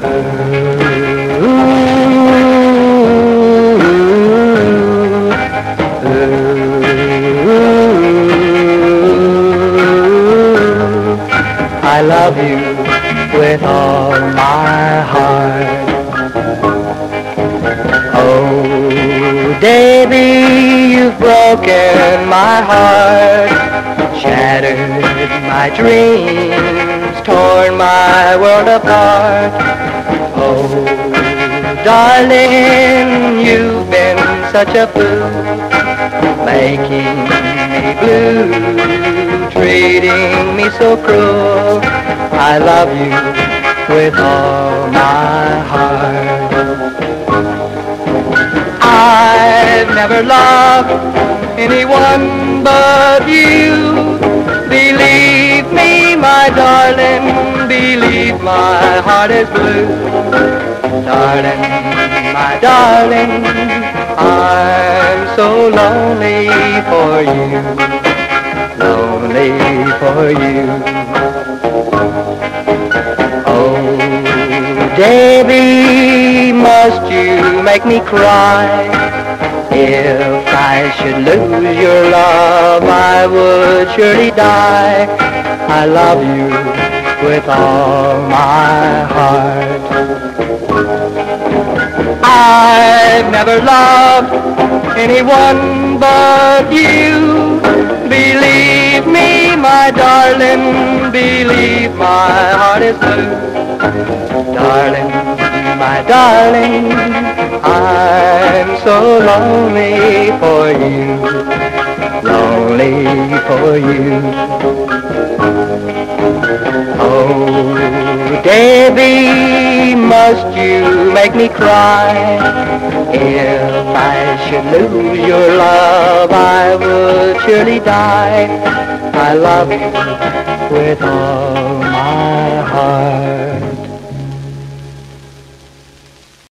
I love you with all my heart. Oh, baby, you've broken my heart, shattered my dreams, torn my world apart. Darling, you've been such a fool, making me blue, treating me so cruel. I love you with all my heart. I've never loved anyone but you. Believe me, my darling, believe my heart is blue. Darling, my darling, I'm so lonely for you. Lonely for you. Oh, Debbie, must you make me cry? If I should lose your love, I would surely die. I love you with all my never loved anyone but you. Believe me, my darling, believe my heart is blue. Darling, my darling, I'm so lonely for you, lonely for you. Debbie, must you make me cry? If I should lose your love, I would surely die. I love you with all